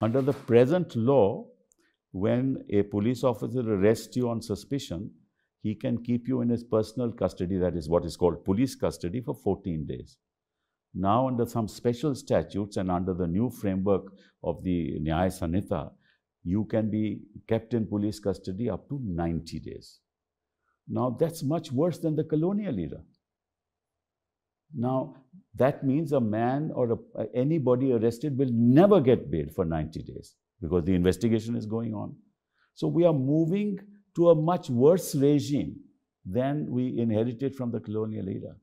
Under the present law, when a police officer arrests you on suspicion, he can keep you in his personal custody, that is what is called police custody, for 14 days. Now, under some special statutes and under the new framework of the Nyaya Sanhita, you can be kept in police custody up to 90 days. Now, that's much worse than the colonial era. Now, that means a man or a, anybody arrested will never get bail for 90 days because the investigation is going on. So, we are moving to a much worse regime than we inherited from the colonial era.